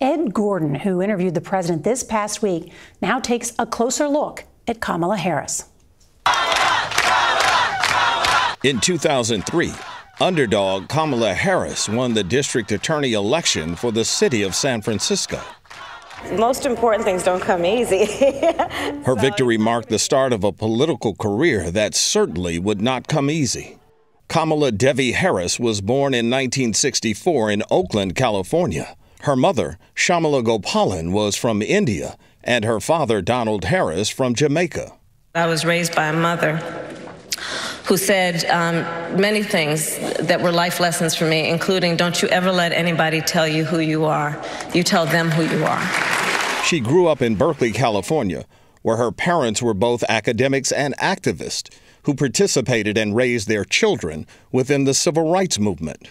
Ed Gordon, who interviewed the president this past week, now takes a closer look at Kamala Harris. In 2003, underdog Kamala Harris won the district attorney election for the city of San Francisco. Most important things don't come easy. Her victory marked the start of a political career that certainly would not come easy. Kamala Devi Harris was born in 1964 in Oakland, California. Her mother, Shyamala Gopalan, was from India, and her father, Donald Harris, from Jamaica. I was raised by a mother who said um, many things that were life lessons for me, including don't you ever let anybody tell you who you are. You tell them who you are. She grew up in Berkeley, California, where her parents were both academics and activists who participated and raised their children within the civil rights movement.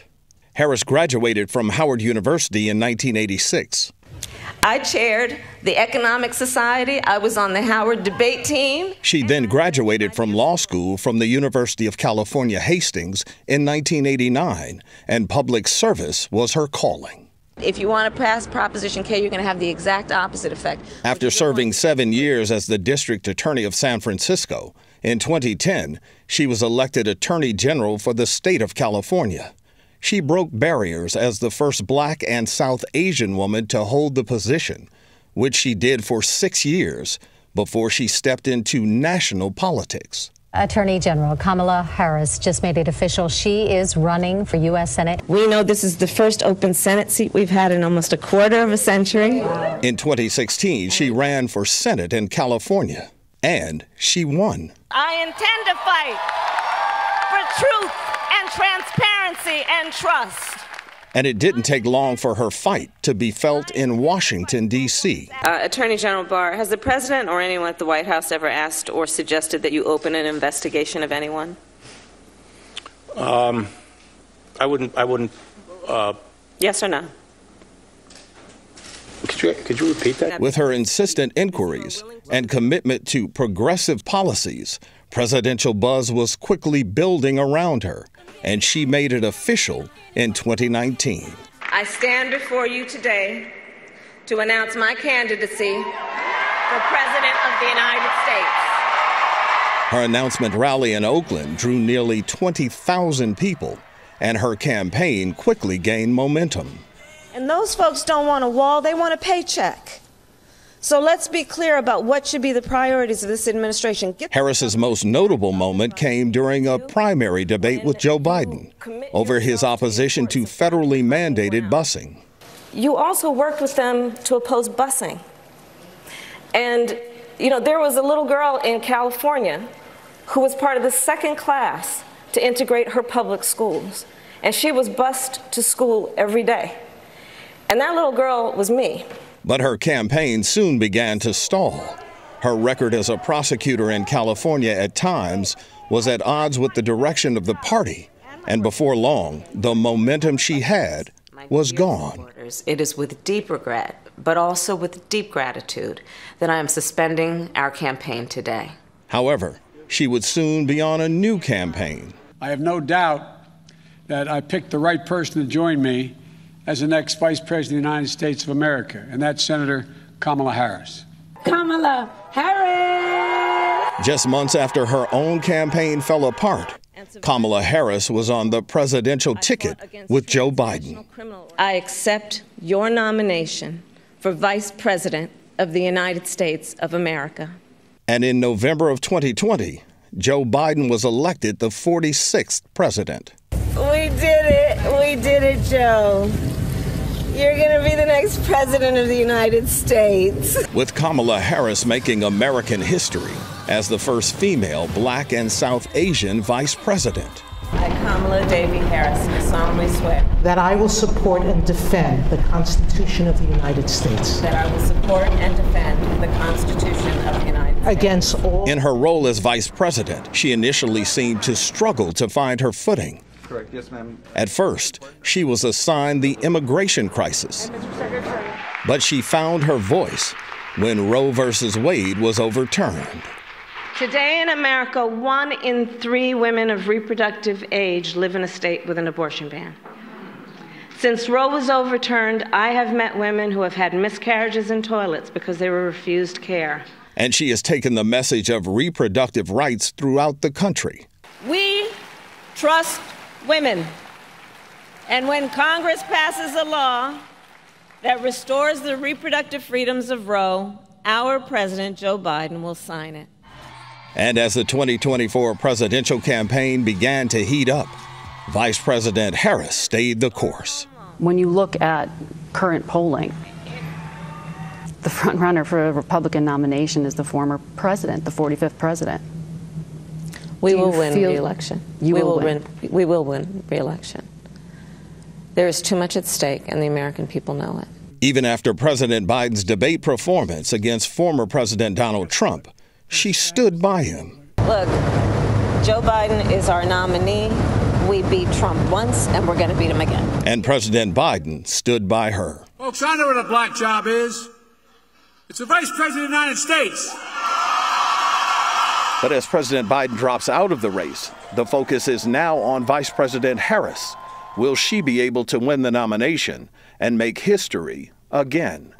Harris graduated from Howard University in 1986. I chaired the Economic Society. I was on the Howard debate team. She then graduated from law school from the University of California, Hastings in 1989, and public service was her calling. If you want to pass Proposition K, you're going to have the exact opposite effect. After serving seven years as the district attorney of San Francisco, in 2010, she was elected Attorney General for the state of California. She broke barriers as the first black and South Asian woman to hold the position, which she did for six years before she stepped into national politics. Attorney General Kamala Harris just made it official. She is running for U.S. Senate. We know this is the first open Senate seat we've had in almost a quarter of a century. In 2016, she ran for Senate in California, and she won. I intend to fight for truth and transparency and trust. And it didn't take long for her fight to be felt in Washington, D.C. Uh, Attorney General Barr, has the President or anyone at the White House ever asked or suggested that you open an investigation of anyone? Um, I wouldn't. I wouldn't. Uh, yes or no? Could you, could you repeat that? With her insistent inquiries and commitment to progressive policies, presidential buzz was quickly building around her, and she made it official in 2019. I stand before you today to announce my candidacy for President of the United States. Her announcement rally in Oakland drew nearly 20,000 people, and her campaign quickly gained momentum. And those folks don't want a wall, they want a paycheck. So let's be clear about what should be the priorities of this administration. Get Harris's most notable moment came during a primary debate with Joe Biden over his opposition to federally mandated busing. You also worked with them to oppose busing. And, you know, there was a little girl in California who was part of the second class to integrate her public schools. And she was bused to school every day. And that little girl was me. But her campaign soon began to stall. Her record as a prosecutor in California at times was at odds with the direction of the party. And before long, the momentum she had was gone. It is with deep regret, but also with deep gratitude, that I am suspending our campaign today. However, she would soon be on a new campaign. I have no doubt that I picked the right person to join me as the next Vice President of the United States of America, and that's Senator Kamala Harris. Kamala Harris! Just months after her own campaign fell apart, Kamala Harris was on the presidential ticket with Joe Biden. I accept your nomination for Vice President of the United States of America. And in November of 2020, Joe Biden was elected the 46th president. We did it. We did it, Joe. You're going to be the next president of the United States. With Kamala Harris making American history as the first female black and South Asian vice president. I, Kamala Devi Harris, solemnly swear that I will support and defend the Constitution of the United States. That I will support and defend the Constitution of the United States. Against all. In her role as vice president, she initially seemed to struggle to find her footing. Correct. Yes, ma'am. At first, she was assigned the immigration crisis. But she found her voice when Roe versus Wade was overturned. Today in America, one in three women of reproductive age live in a state with an abortion ban. Since Roe was overturned, I have met women who have had miscarriages in toilets because they were refused care. And she has taken the message of reproductive rights throughout the country. We trust women. And when Congress passes a law that restores the reproductive freedoms of Roe, our President Joe Biden will sign it. And as the 2024 presidential campaign began to heat up, Vice President Harris stayed the course. When you look at current polling, the frontrunner for a Republican nomination is the former president, the 45th president. We will win feel- re-election. You we will will win. We will win re-election. There is too much at stake, and the American people know it. Even after President Biden's debate performance against former President Donald Trump, she stood by him. Look, Joe Biden is our nominee. We beat Trump once, and we're going to beat him again. And President Biden stood by her. Folks, I know what a black job is. It's the Vice President of the United States. But as President Biden drops out of the race, the focus is now on Vice President Harris. Will she be able to win the nomination and make history again?